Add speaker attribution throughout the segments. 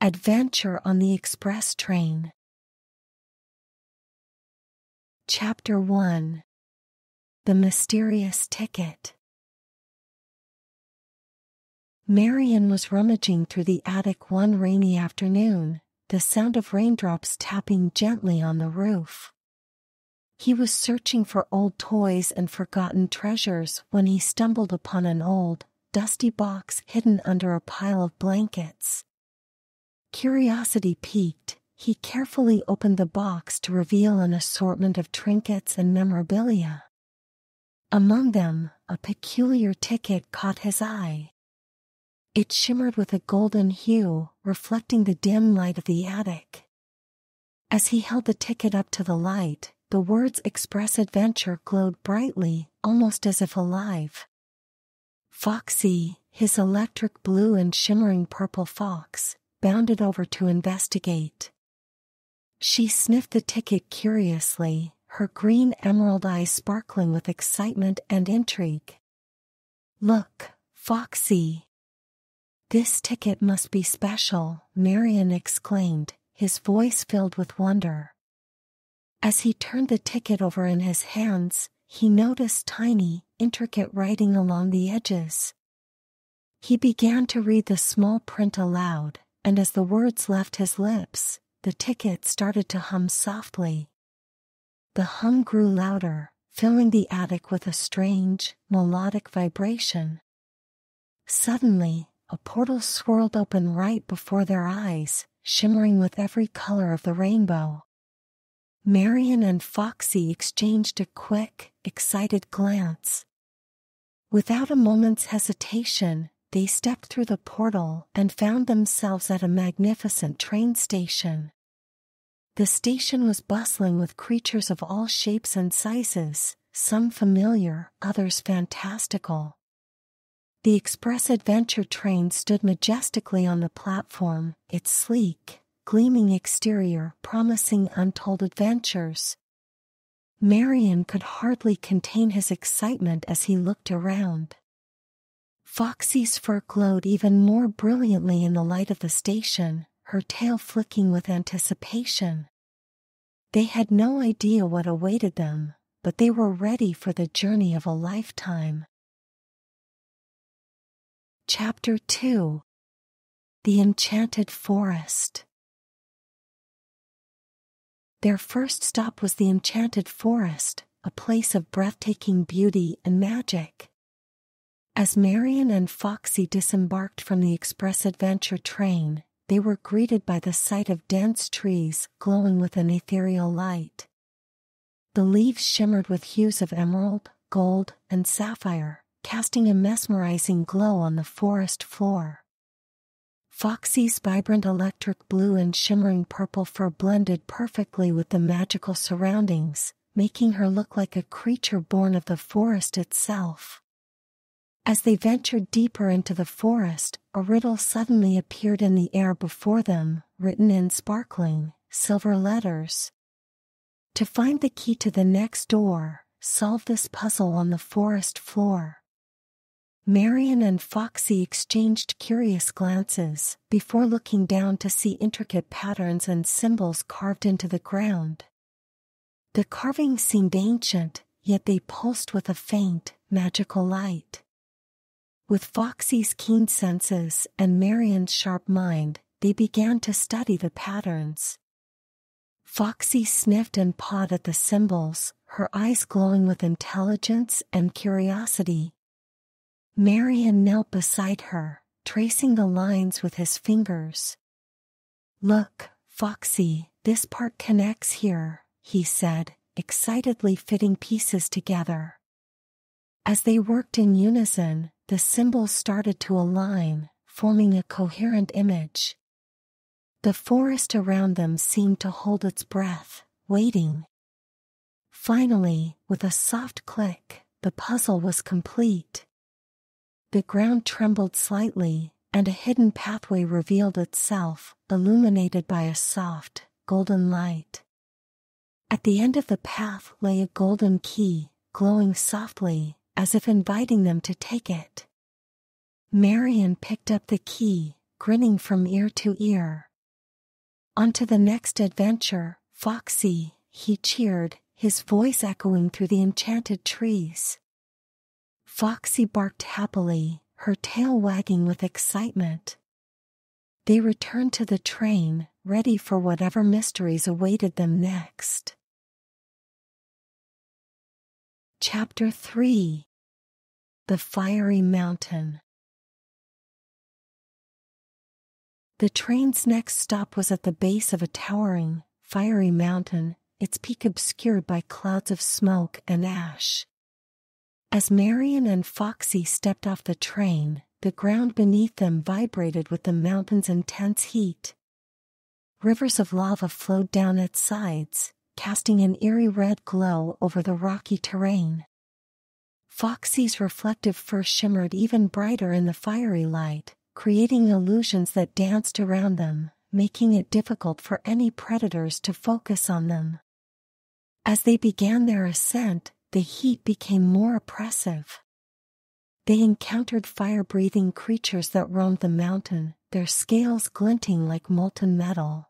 Speaker 1: Adventure on the Express Train. Chapter 1 The Mysterious Ticket. Marian was rummaging through the attic one rainy afternoon, the sound of raindrops tapping gently on the roof. He was searching for old toys and forgotten treasures when he stumbled upon an old, dusty box hidden under a pile of blankets. Curiosity piqued, he carefully opened the box to reveal an assortment of trinkets and memorabilia. Among them, a peculiar ticket caught his eye. It shimmered with a golden hue, reflecting the dim light of the attic. As he held the ticket up to the light, the words Express Adventure glowed brightly, almost as if alive. Foxy, his electric blue and shimmering purple fox, bounded over to investigate. She sniffed the ticket curiously, her green emerald eyes sparkling with excitement and intrigue. Look, Foxy. This ticket must be special, Marian exclaimed, his voice filled with wonder. As he turned the ticket over in his hands, he noticed tiny, intricate writing along the edges. He began to read the small print aloud, and as the words left his lips, the ticket started to hum softly. The hum grew louder, filling the attic with a strange, melodic vibration. Suddenly, a portal swirled open right before their eyes, shimmering with every color of the rainbow. Marian and Foxy exchanged a quick, excited glance. Without a moment's hesitation, they stepped through the portal and found themselves at a magnificent train station. The station was bustling with creatures of all shapes and sizes, some familiar, others fantastical. The Express Adventure train stood majestically on the platform, its sleek, gleaming exterior promising untold adventures. Marian could hardly contain his excitement as he looked around. Foxy's fur glowed even more brilliantly in the light of the station, her tail flicking with anticipation. They had no idea what awaited them, but they were ready for the journey of a lifetime. Chapter 2 The Enchanted Forest Their first stop was the Enchanted Forest, a place of breathtaking beauty and magic. As Marian and Foxy disembarked from the Express Adventure train, they were greeted by the sight of dense trees glowing with an ethereal light. The leaves shimmered with hues of emerald, gold, and sapphire, casting a mesmerizing glow on the forest floor. Foxy's vibrant electric blue and shimmering purple fur blended perfectly with the magical surroundings, making her look like a creature born of the forest itself. As they ventured deeper into the forest, a riddle suddenly appeared in the air before them, written in sparkling, silver letters. To find the key to the next door, solve this puzzle on the forest floor. Marian and Foxy exchanged curious glances before looking down to see intricate patterns and symbols carved into the ground. The carvings seemed ancient, yet they pulsed with a faint, magical light. With Foxy's keen senses and Marian's sharp mind, they began to study the patterns. Foxy sniffed and pawed at the symbols, her eyes glowing with intelligence and curiosity. Marian knelt beside her, tracing the lines with his fingers. Look, Foxy, this part connects here, he said, excitedly fitting pieces together. As they worked in unison, the symbols started to align, forming a coherent image. The forest around them seemed to hold its breath, waiting. Finally, with a soft click, the puzzle was complete. The ground trembled slightly, and a hidden pathway revealed itself, illuminated by a soft, golden light. At the end of the path lay a golden key, glowing softly, as if inviting them to take it. Marian picked up the key, grinning from ear to ear. On to the next adventure, Foxy, he cheered, his voice echoing through the enchanted trees. Foxy barked happily, her tail wagging with excitement. They returned to the train, ready for whatever mysteries awaited them next. Chapter 3 The Fiery Mountain The train's next stop was at the base of a towering, fiery mountain, its peak obscured by clouds of smoke and ash. As Marian and Foxy stepped off the train, the ground beneath them vibrated with the mountain's intense heat. Rivers of lava flowed down its sides, casting an eerie red glow over the rocky terrain. Foxy's reflective fur shimmered even brighter in the fiery light, creating illusions that danced around them, making it difficult for any predators to focus on them. As they began their ascent, the heat became more oppressive. They encountered fire breathing creatures that roamed the mountain, their scales glinting like molten metal.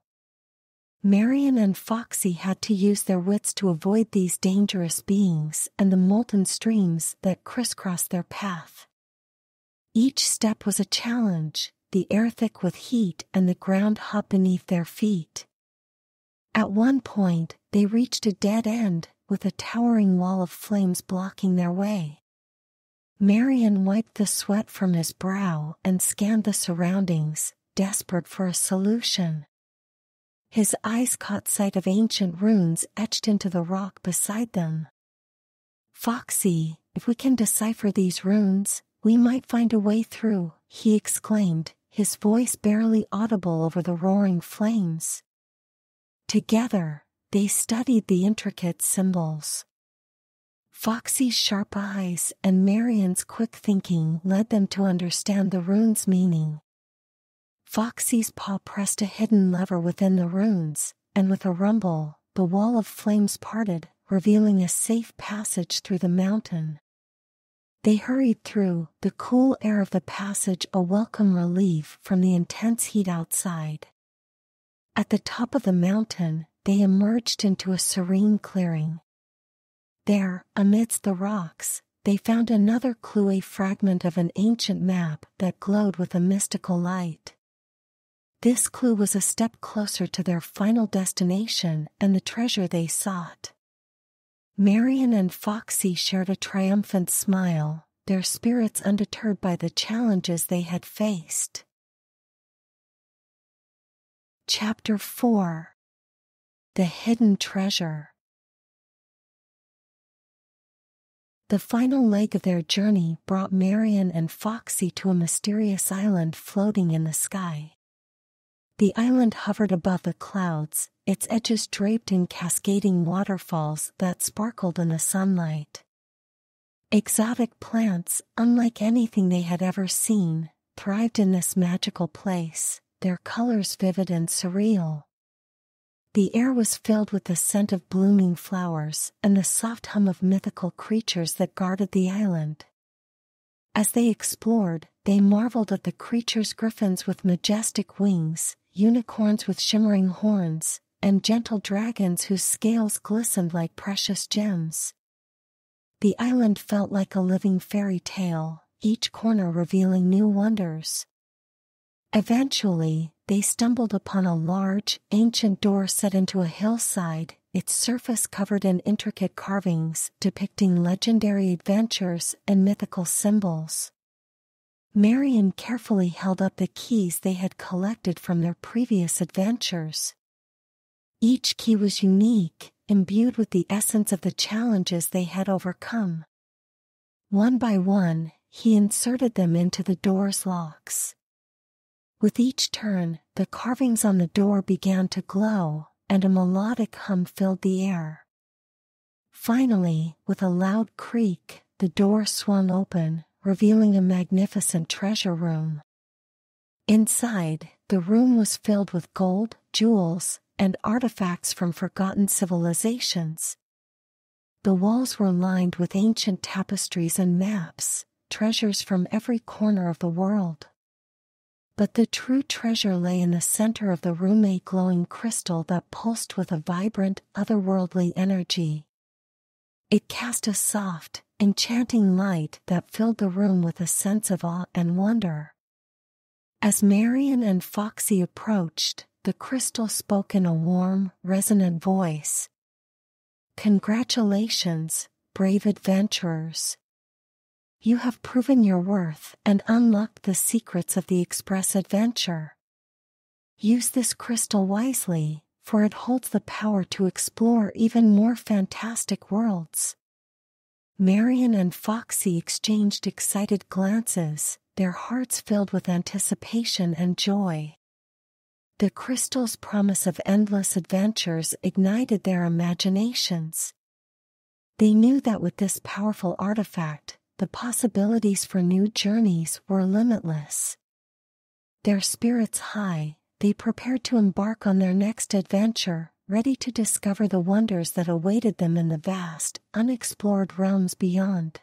Speaker 1: Marian and Foxy had to use their wits to avoid these dangerous beings and the molten streams that crisscrossed their path. Each step was a challenge, the air thick with heat and the ground hot beneath their feet. At one point, they reached a dead end, with a towering wall of flames blocking their way. Marian wiped the sweat from his brow and scanned the surroundings, desperate for a solution. His eyes caught sight of ancient runes etched into the rock beside them. Foxy, if we can decipher these runes, we might find a way through, he exclaimed, his voice barely audible over the roaring flames. Together, they studied the intricate symbols. Foxy's sharp eyes and Marian's quick thinking led them to understand the rune's meaning. Foxy's paw pressed a hidden lever within the runes, and with a rumble, the wall of flames parted, revealing a safe passage through the mountain. They hurried through, the cool air of the passage a welcome relief from the intense heat outside. At the top of the mountain, they emerged into a serene clearing. There, amidst the rocks, they found another clue a fragment of an ancient map that glowed with a mystical light. This clue was a step closer to their final destination and the treasure they sought. Marian and Foxy shared a triumphant smile, their spirits undeterred by the challenges they had faced. Chapter 4 The Hidden Treasure The final leg of their journey brought Marian and Foxy to a mysterious island floating in the sky. The island hovered above the clouds, its edges draped in cascading waterfalls that sparkled in the sunlight. Exotic plants, unlike anything they had ever seen, thrived in this magical place, their colors vivid and surreal. The air was filled with the scent of blooming flowers and the soft hum of mythical creatures that guarded the island. As they explored, they marveled at the creatures griffins with majestic wings, unicorns with shimmering horns, and gentle dragons whose scales glistened like precious gems. The island felt like a living fairy tale, each corner revealing new wonders. Eventually, they stumbled upon a large, ancient door set into a hillside, its surface covered in intricate carvings depicting legendary adventures and mythical symbols. Marian carefully held up the keys they had collected from their previous adventures. Each key was unique, imbued with the essence of the challenges they had overcome. One by one, he inserted them into the door's locks. With each turn, the carvings on the door began to glow, and a melodic hum filled the air. Finally, with a loud creak, the door swung open, revealing a magnificent treasure room. Inside, the room was filled with gold, jewels, and artifacts from forgotten civilizations. The walls were lined with ancient tapestries and maps, treasures from every corner of the world. But the true treasure lay in the center of the room a glowing crystal that pulsed with a vibrant, otherworldly energy. It cast a soft, enchanting light that filled the room with a sense of awe and wonder. As Marian and Foxy approached, the crystal spoke in a warm, resonant voice. Congratulations, brave adventurers. You have proven your worth and unlocked the secrets of the express adventure. Use this crystal wisely, for it holds the power to explore even more fantastic worlds. Marian and Foxy exchanged excited glances, their hearts filled with anticipation and joy. The crystal's promise of endless adventures ignited their imaginations. They knew that with this powerful artifact, the possibilities for new journeys were limitless. Their spirits high, they prepared to embark on their next adventure, ready to discover the wonders that awaited them in the vast, unexplored realms beyond.